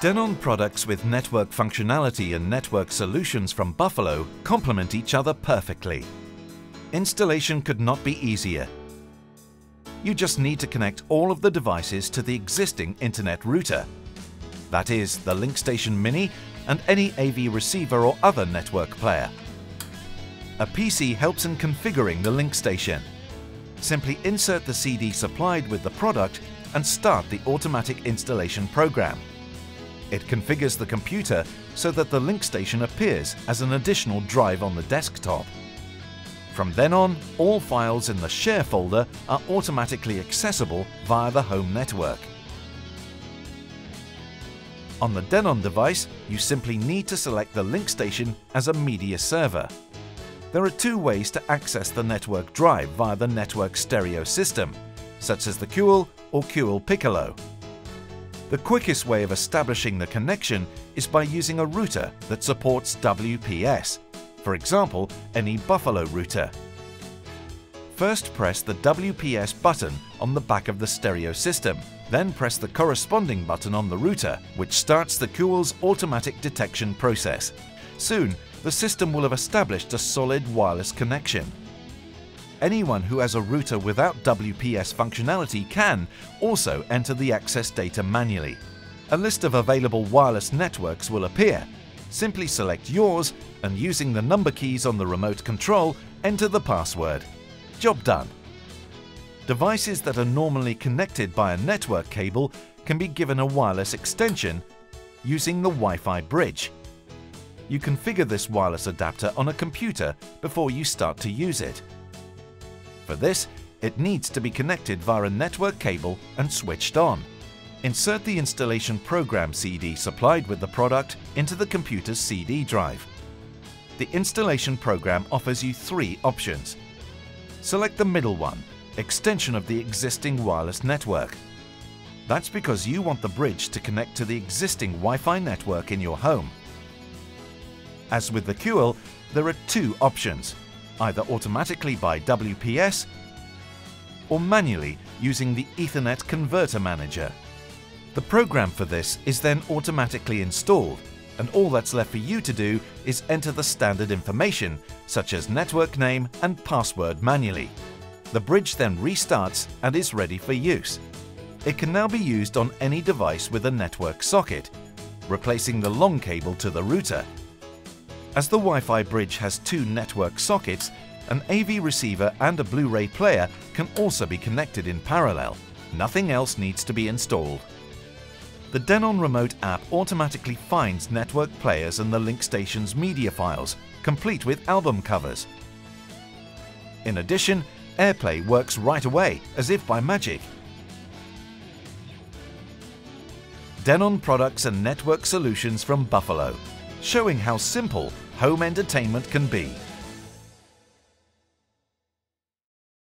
Denon products with network functionality and network solutions from Buffalo complement each other perfectly. Installation could not be easier. You just need to connect all of the devices to the existing internet router. That is, the LinkStation Mini and any AV receiver or other network player. A PC helps in configuring the LinkStation. Simply insert the CD supplied with the product and start the automatic installation program. It configures the computer so that the LinkStation appears as an additional drive on the desktop. From then on, all files in the Share folder are automatically accessible via the home network. On the Denon device, you simply need to select the LinkStation as a media server. There are two ways to access the network drive via the network stereo system, such as the CEOL or CEOL Piccolo. The quickest way of establishing the connection is by using a router that supports WPS, for example, any Buffalo router. First press the WPS button on the back of the stereo system, then press the corresponding button on the router, which starts the CEOL's automatic detection process. Soon, the system will have established a solid wireless connection. Anyone who has a router without WPS functionality can also enter the access data manually. A list of available wireless networks will appear. Simply select yours and using the number keys on the remote control, enter the password. Job done. Devices that are normally connected by a network cable can be given a wireless extension using the Wi-Fi bridge. You configure this wireless adapter on a computer before you start to use it. For this, it needs to be connected via a network cable and switched on. Insert the installation program CD supplied with the product into the computer's CD drive. The installation program offers you three options. Select the middle one, extension of the existing wireless network. That's because you want the bridge to connect to the existing Wi-Fi network in your home. As with the CEOL, there are two options either automatically by WPS or manually using the Ethernet Converter Manager. The program for this is then automatically installed and all that's left for you to do is enter the standard information such as network name and password manually. The bridge then restarts and is ready for use. It can now be used on any device with a network socket, replacing the long cable to the router as the Wi-Fi bridge has two network sockets, an AV receiver and a Blu-ray player can also be connected in parallel. Nothing else needs to be installed. The Denon Remote app automatically finds network players and the LinkStation's media files, complete with album covers. In addition, AirPlay works right away, as if by magic. Denon products and network solutions from Buffalo showing how simple home entertainment can be.